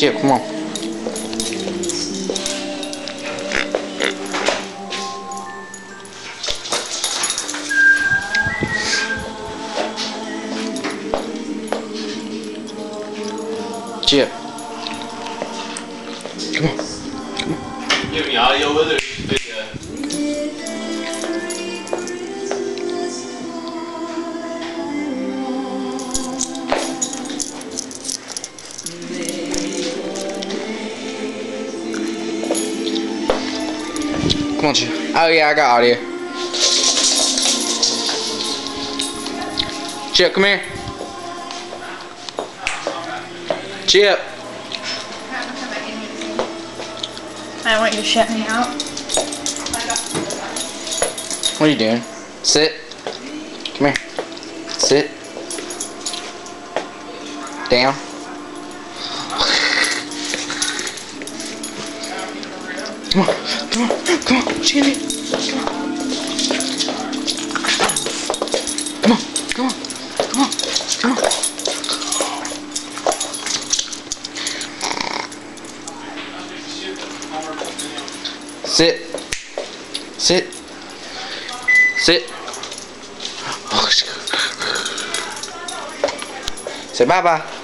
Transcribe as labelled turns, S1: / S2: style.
S1: Chip, come on. Chip. Come on.
S2: Have any audio with it
S1: Come on, Chip. Oh yeah, I got audio. Chip, come here. Chip.
S3: I want you to shut me out.
S1: What are you doing? Sit. Come here. Sit. Down. Come on, come on, come on. Gonna? Come on. Come on, come on, come on, come on. Sit. Sit. Sit. Oh, Say bye bye.